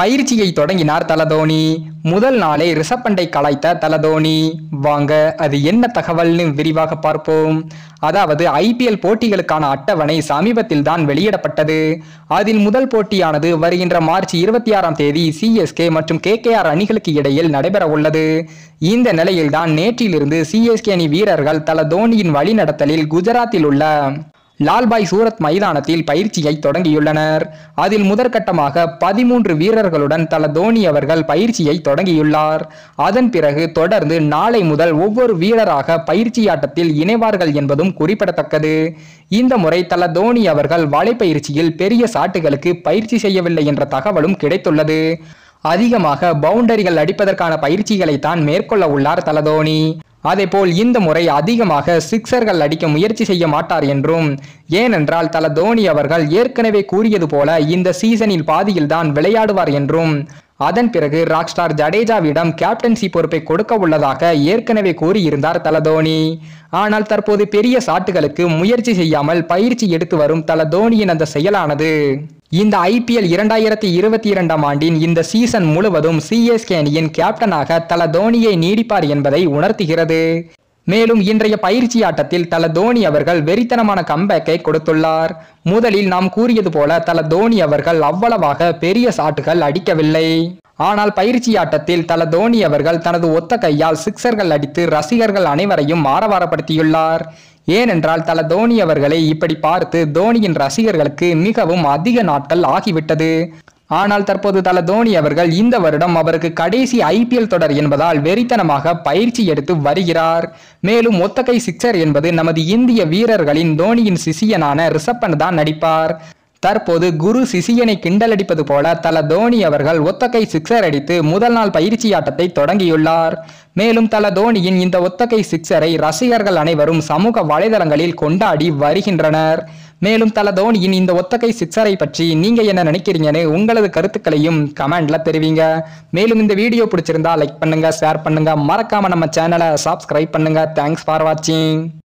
பயிற்சியை தொடங்கினார் தலதோனி முதல் நாளே ரிஷப்பண்டை கலாய்த்த தலதோனி வாங்க அது என்ன தகவல்னு விரிவாக பார்ப்போம். அதாவது ஐபிஎல் போட்டிகளுக்கான அட்டவணை சமீபத்தில் தான் வெளியிடப்பட்டது. அதில் முதல் போட்டியானது வருகின்ற மார்ச் இருபத்தி ஆறாம் தேதி சிஎஸ்கே மற்றும் கேகேஆர் அணிகளுக்கு இடையில் நடைபெற உள்ளது. இந்த நிலையில்தான் நேற்றிலிருந்து சிஎஸ்கே அணி வீரர்கள் தல தோனியின் வழிநடத்தலில் குஜராத்தில் உள்ள லால்பாய் சூரத் மைதானத்தில் பயிற்சியை தொடங்கியுள்ளனர். அதில் முதற்கட்டமாக பதிமூன்று வீரர்களுடன் தல தோனி அவர்கள் பயிற்சியை தொடங்கியுள்ளார். அதன் பிறகு தொடர்ந்து நாளை முதல் ஒவ்வொரு வீரராக பயிற்சியாட்டத்தில் இணைவார்கள் என்பதும் குறிப்பிடத்தக்கது. இந்த முறை தல தோனி அவர்கள் வலைப்பயிற்சியில் பெரிய சாட்டுகளுக்கு பயிற்சி செய்யவில்லை என்ற தகவலும் கிடைத்துள்ளது. அதிகமாக பவுண்டரிகள் அடிப்பதற்கான பயிற்சிகளை தான் மேற்கொள்ள உள்ளார் தலதோனி அதேபோல் இந்த முறை அதிகமாக சிக்சர்கள் அடிக்க முயற்சி செய்ய மாட்டார் என்றும் ஏனென்றால் தல தோனி அவர்கள் ஏற்கனவே கூறியது போல இந்த சீசனில் பாதியில்தான் விளையாடுவார் என்றும் அதன் பிறகு ராக் ஸ்டார் ஜடேஜாவிடம் கேப்டன்சி பொறுப்பை கொடுக்க உள்ளதாக ஏற்கனவே கூறியிருந்தார் தல தோனி. ஆனால் தற்போது பெரிய சாட்டுகளுக்கு முயற்சி செய்யாமல் பயிற்சி எடுத்து வரும் தல தோனியின் அந்த செயலானது இந்த ஐபிஎல் இரண்டாயிரத்தி இருபத்தி இரண்டாம் ஆண்டின் இந்த சீசன் முழுவதும் சிஎஸ்கே அணியின் கேப்டனாக தல தோனியை நீடிப்பார் என்பதை உணர்த்துகிறது. மேலும் இன்றைய பயிற்சி ஆட்டத்தில் தல தோனி அவர்கள் வெறித்தனமான கம்பேக்கை கொடுத்துள்ளார். முதலில் நாம் கூறியது போல தல தோனி அவர்கள் அவ்வளவாக பெரிய சாட்டுகள் அடிக்கவில்லை. ஆனால் பயிற்சி ஆட்டத்தில் தல தோனி அவர்கள் தனது ஒத்த கையால் சிக்சர்கள் அடித்து ரசிகர்கள் அனைவரையும் ஆரவாரப்படுத்தியுள்ளார். ஏனென்றால் தல தோனி அவர்களை இப்படி பார்த்து தோனியின் ரசிகர்களுக்கு மிகவும் அதிக நாட்கள் ஆகிவிட்டது. ஆனால் தற்போது தல தோனி அவர்கள் இந்த வருடம் அவருக்கு கடைசி ஐபிஎல் தொடர் என்பதால் வெறித்தனமாக பயிற்சி எடுத்து வருகிறார். மேலும் ஒத்தகை சிக்சர் என்பது நமது இந்திய வீரர்களின் தோனியின் சிசியனான ரிஷப்பன் தான் நடிப்பார். தற்போது குரு சிசியனை கிண்டலடிப்பது போல தல தோனி அவர்கள் ஒத்தகை சிக்சர் அடித்து முதல் நாள் பயிற்சி ஆட்டத்தை தொடங்கியுள்ளார். மேலும் தல தோனியின் இந்த ஒத்தகை சிக்சரை ரசிகர்கள் அனைவரும் சமூக வலைதளங்களில் கொண்டாடி வருகின்றனர். மேலும் தல தோனியின் இந்த ஒத்தகை சிக்ஸரை பற்றி நீங்க என்ன நினைக்கிறீங்கன்னு உங்களது கருத்துக்களையும் கமெண்ட்ல தெரிவிங்க. மேலும் இந்த வீடியோ பிடிச்சிருந்தா லைக் பண்ணுங்க ஷேர் பண்ணுங்க. மறக்காம நம்ம சேனலை சப்ஸ்கிரைப் பண்ணுங்க. தேங்க்ஸ் ஃபார் வாட்சிங்